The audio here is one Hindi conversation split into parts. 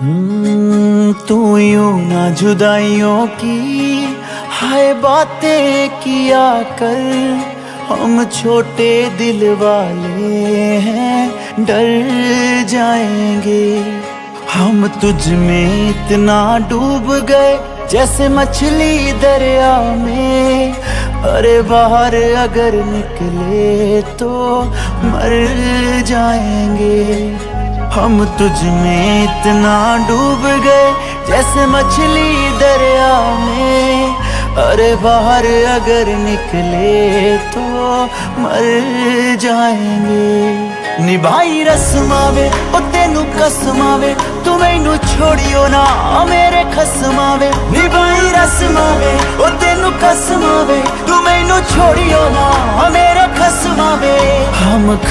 हम्म, तू यूँ ना जुदाइयों की हाय बातें किया कर। हम छोटे दिल वाले हैं डर जाएँगे। हम तुझ में इतना डूब गए जैसे मछली दरिया में। अरे बाहर अगर निकले तो मर जाएँगे। हम तुझ में इतना डूब गए, जैसे मछली दरिया में। अरे बाहर अगर निकले तो मर जाएँगे। निभाई रस्मावे, ओ तेनू कसमावे, तू मैनू छोड़ियो ना, मेरे खसमावे। निभाई रस्मावे, ओ तेनू कसमावे, तू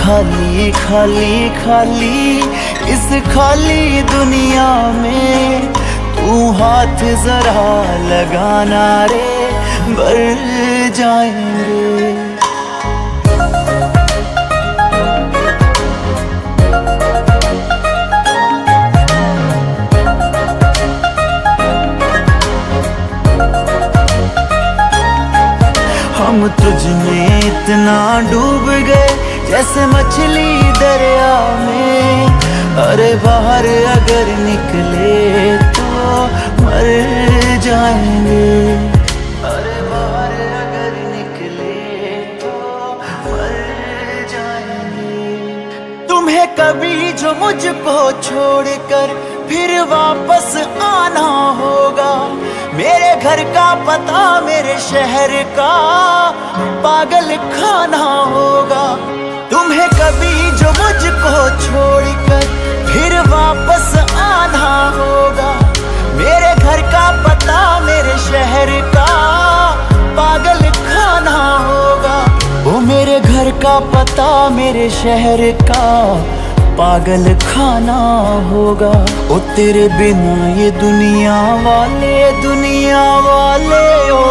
खाली खाली खाली इस खाली दुनिया में तू हाथ जरा लगाना रे भर जाएँगे हम तुझ में इतना डूब गए जैसे मछली दरिया में। अरे बाहर अगर निकले तो मर जाएँगे। अरे बाहर अगर निकले तो मर जाएँगे। तुम्हें कभी जो मुझको छोड़कर फिर वापस आना होगा। मेरे घर का पता मेरे शहर का। पागल खाना तुम्हें कभी जो मुझको छोड़कर फिर वापस आना होगा। मेरे घर का पता मेरे शहर का पागल खाना होगा। वो मेरे घर का पता मेरे शहर का पागल खाना होगा। ओ तेरे बिना ये दुनिया वाले दुनिया वाले, ओ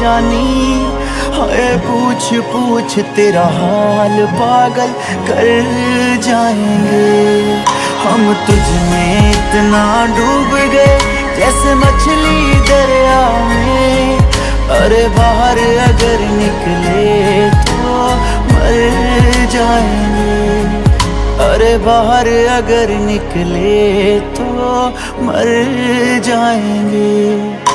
जानी। हाय पूछ पूछ तेरा हाल पागल कर जाएँगे। हम तुझ में इतना डूब गए जैसे मछली दरिया में। अरे बाहर अगर निकले तो मर जाएँगे। अरे बाहर अगर निकले तो मर जाएँगे।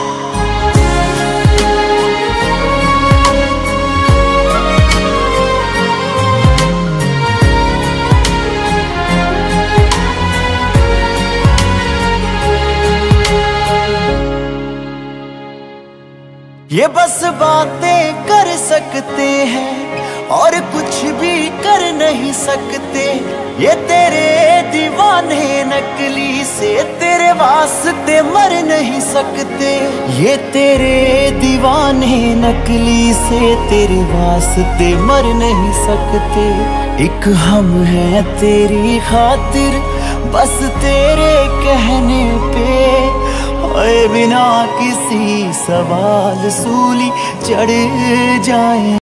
ये बस बातें कर सकते हैं और कुछ भी कर नहीं सकते। ये तेरे दीवाने नकली से तेरे वास्ते मर नहीं सकते। ये तेरे दीवाने नकली से तेरे वास्ते मर नहीं सकते। एक हम है तेरी खातिर, बस तेरे कहने पे बिना किसी सवाल सूली चढ़ जाए।